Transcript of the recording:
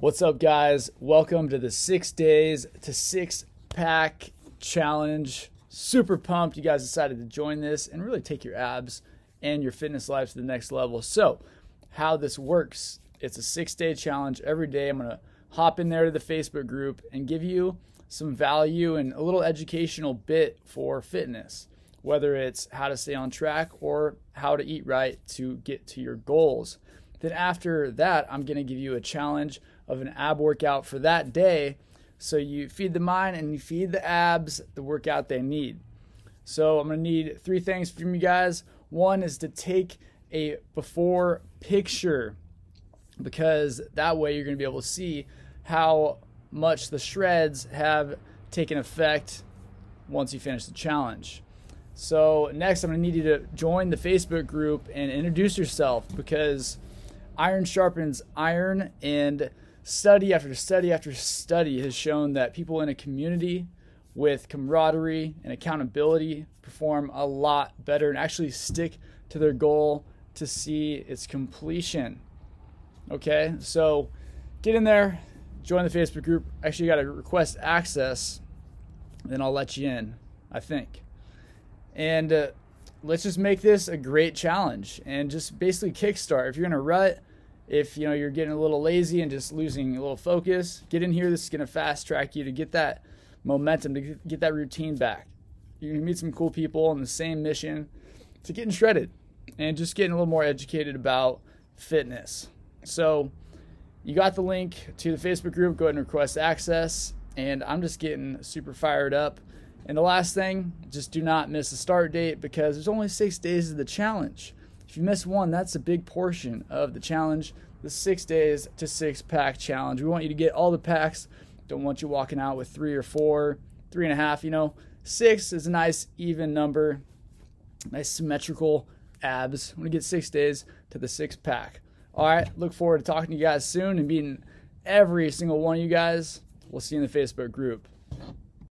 What's up, guys? Welcome to the six days to six pack challenge. Super pumped you guys decided to join this and really take your abs and your fitness life to the next level. So, how this works it's a six day challenge. Every day, I'm going to hop in there to the Facebook group and give you some value and a little educational bit for fitness, whether it's how to stay on track or how to eat right to get to your goals. Then, after that, I'm going to give you a challenge of an ab workout for that day. So you feed the mind and you feed the abs the workout they need. So I'm going to need three things from you guys. One is to take a before picture because that way you're going to be able to see how much the shreds have taken effect once you finish the challenge. So next I'm going to need you to join the Facebook group and introduce yourself because iron sharpens iron and study after study after study has shown that people in a community with camaraderie and accountability perform a lot better and actually stick to their goal to see its completion. Okay, so get in there, join the Facebook group. Actually, you got to request access, then I'll let you in, I think. And uh, let's just make this a great challenge and just basically kickstart. If you're in a rut, if you know you're getting a little lazy and just losing a little focus, get in here. This is going to fast track you to get that momentum, to get that routine back. You're going to meet some cool people on the same mission to getting shredded and just getting a little more educated about fitness. So, you got the link to the Facebook group. Go ahead and request access. And I'm just getting super fired up. And the last thing, just do not miss the start date because there's only six days of the challenge. If you miss one, that's a big portion of the challenge, the six days to six pack challenge. We want you to get all the packs. Don't want you walking out with three or four, three and a half. You know, six is a nice even number, nice symmetrical abs. Want to get six days to the six pack. All right, look forward to talking to you guys soon and meeting every single one of you guys. We'll see you in the Facebook group.